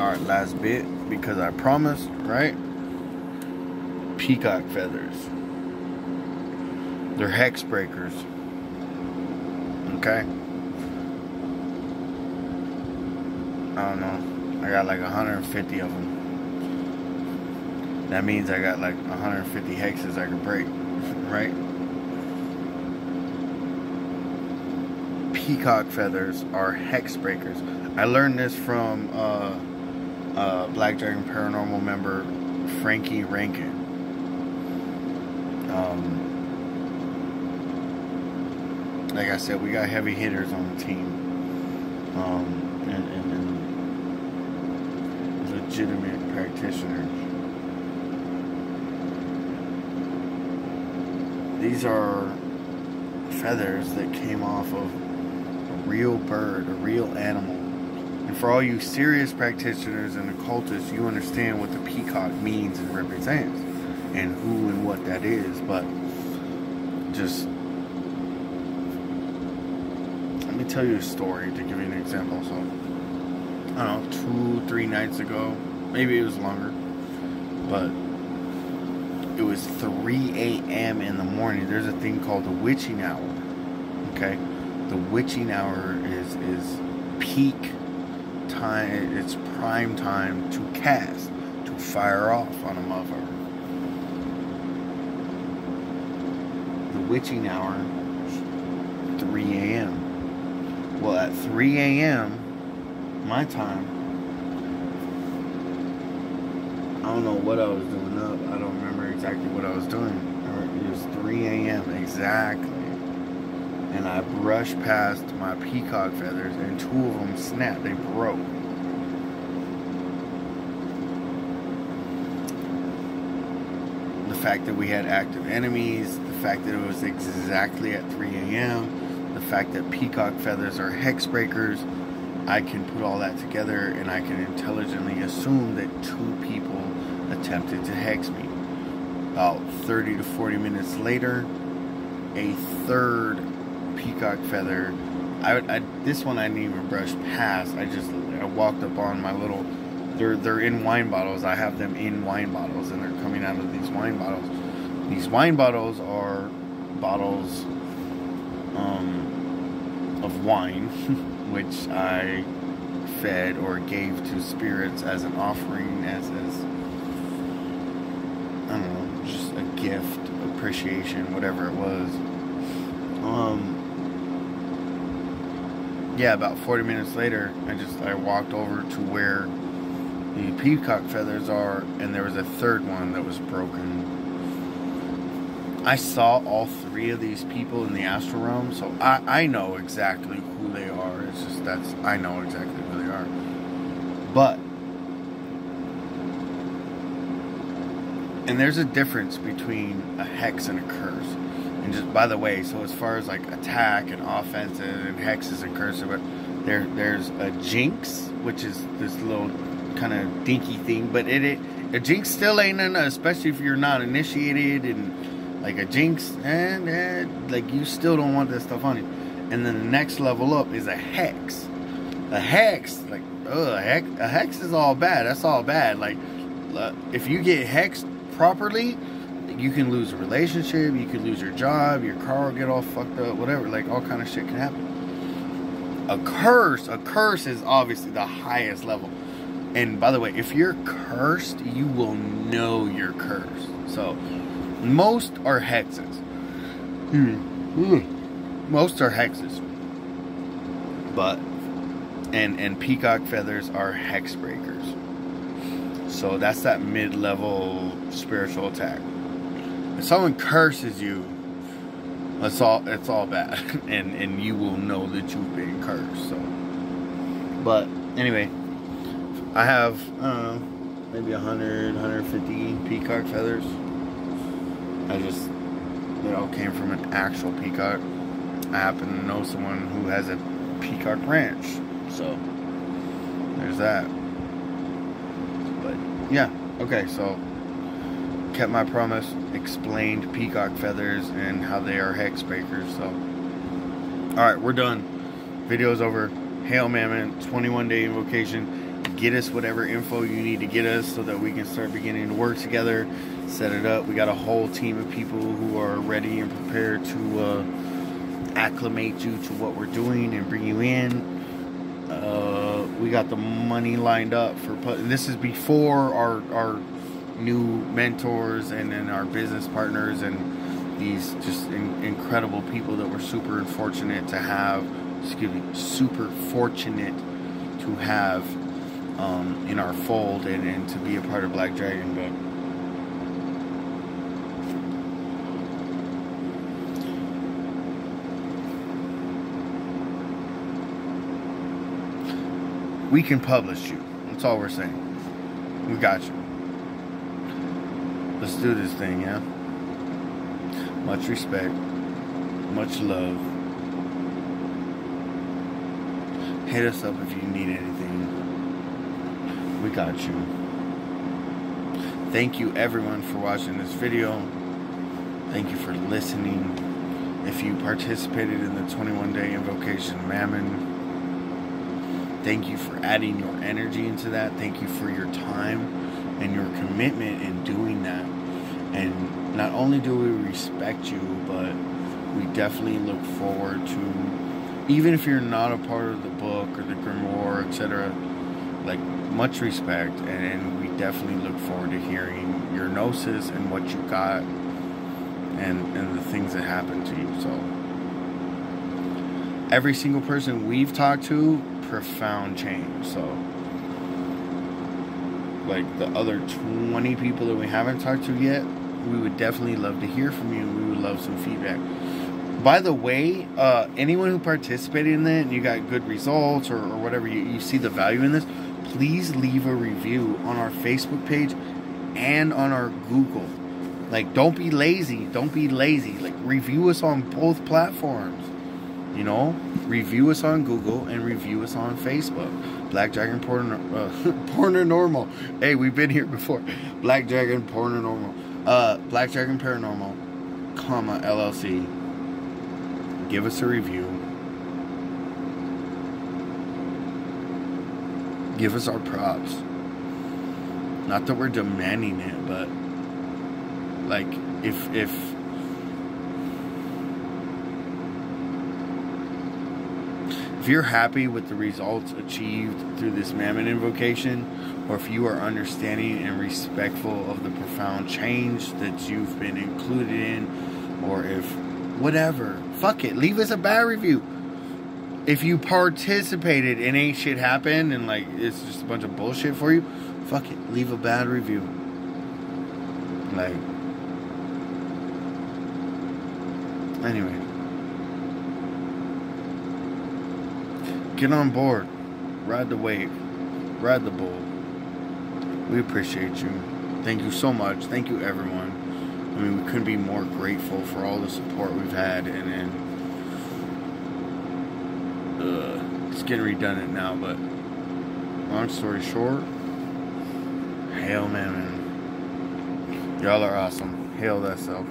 Alright, last bit, because I promised, right? Peacock feathers. They're hex breakers. Okay? I don't know. I got like 150 of them. That means I got like 150 hexes I can break, right? Peacock feathers are hex breakers. I learned this from uh, uh, Black Dragon Paranormal member Frankie Rankin. Um, like I said, we got heavy hitters on the team. Um, and, and, and legitimate practitioners. These are feathers that came off of a real bird, a real animal. And for all you serious practitioners and occultists, you understand what the peacock means and represents and who and what that is. But just let me tell you a story to give you an example. So, I don't know, two, three nights ago, maybe it was longer, but it was 3 a.m. in the morning. There's a thing called the witching hour. Okay, the witching hour is is peak time. It's prime time to cast, to fire off on a mother. The witching hour, 3 a.m. Well, at 3 a.m. my time, I don't know what I was doing up. I don't remember exactly what I was doing. It was 3 a.m. exactly. And I brushed past my peacock feathers, and two of them snapped. They broke. The fact that we had active enemies, the fact that it was exactly at 3 a.m., the fact that peacock feathers are hex breakers, I can put all that together and I can intelligently assume that two people attempted to hex me. About 30 to 40 minutes later, a third peacock feather. I, I, this one I didn't even brush past. I just I walked up on my little. They're they're in wine bottles. I have them in wine bottles, and they're coming out of these wine bottles. These wine bottles are bottles um, of wine, which I fed or gave to spirits as an offering, as as I don't know, just a gift, appreciation, whatever it was. Um, yeah, about 40 minutes later, I just I walked over to where the peacock feathers are, and there was a third one that was broken. I saw all three of these people in the astral realm, so I, I know exactly who they are. It's just that's I know exactly who they are. But and there's a difference between a hex and a curse. And just by the way, so as far as like attack and offensive and hexes and curses, but there there's a jinx, which is this little kind of dinky thing, but it, it a jinx still ain't enough, especially if you're not initiated and like a jinx, and like you still don't want that stuff on you. And then the next level up is a hex. A hex, like ugh, a hex, a hex is all bad. That's all bad. Like uh, if you get hexed properly, you can lose a relationship, you can lose your job, your car get all fucked up, whatever. Like all kind of shit can happen. A curse, a curse is obviously the highest level. And by the way, if you're cursed, you will know you're cursed. So most are hexes. Hmm. Most are hexes. But and and peacock feathers are hex breakers. So that's that mid-level spiritual attack. If someone curses you, it's all it's all bad, and and you will know that you've been cursed. So, but anyway, I have I don't know maybe 100, 150 peacock feathers. I just they all came from an actual peacock. I happen to know someone who has a peacock ranch, so there's that. But yeah, okay, so kept my promise, explained peacock feathers and how they are hex breakers. So, all right, we're done. Video's over. Hail Mammon, 21 day invocation. get us whatever info you need to get us so that we can start beginning to work together, set it up. We got a whole team of people who are ready and prepared to uh, acclimate you to what we're doing and bring you in. Uh, we got the money lined up for. This is before our our new mentors and then our business partners and these just in, incredible people that we're super fortunate to have. Excuse me, super fortunate to have um, in our fold and, and to be a part of Black Dragon. But we can publish you. That's all we're saying. We got you. Let's do this thing, yeah? Much respect. Much love. Hit us up if you need anything. We got you. Thank you everyone for watching this video. Thank you for listening. If you participated in the 21 day invocation Mammon, thank you for adding your energy into that. Thank you for your time and your commitment in doing that. And not only do we respect you, but we definitely look forward to, even if you're not a part of the book or the grimoire, etc., like much respect. And we definitely look forward to hearing your gnosis and what you got and, and the things that happened to you. So, every single person we've talked to, profound change. So, like the other 20 people that we haven't talked to yet, we would definitely love to hear from you. We would love some feedback. By the way, uh, anyone who participated in that and you got good results or, or whatever, you, you see the value in this, please leave a review on our Facebook page and on our Google. Like, don't be lazy. Don't be lazy. Like, review us on both platforms. You know, review us on Google and review us on Facebook. Black Dragon Porn, uh, Normal. Hey, we've been here before. Black Dragon Porn Normal. Uh, Black Dragon Paranormal, comma LLC. Give us a review. Give us our props. Not that we're demanding it, but like if if if you're happy with the results achieved through this mammon invocation, or if you are understanding and respectful of the profound change that you've been included in, or if whatever, fuck it, leave us a bad review. If you participated and ain't shit happened and like it's just a bunch of bullshit for you, fuck it, leave a bad review. Like, anyway. Get on board. Ride the wave. Ride the bull. We appreciate you. Thank you so much. Thank you, everyone. I mean, we couldn't be more grateful for all the support we've had, and then uh, it's getting redundant now. But long story short, hail, Mammon. Y'all are awesome. Hail that self.